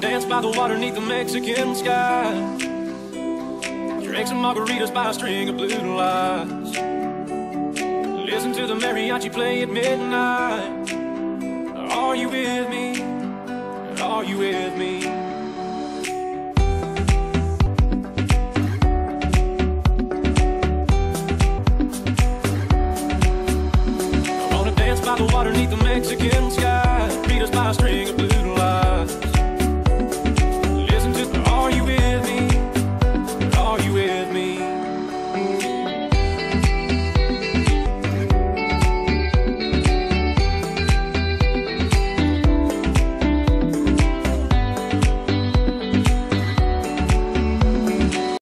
Dance by the water neath the Mexican sky. Drink some margaritas by a string of blue lights. Listen to the mariachi play at midnight. Are you with me? Are you with me? Wanna dance by the water neath the Mexican sky.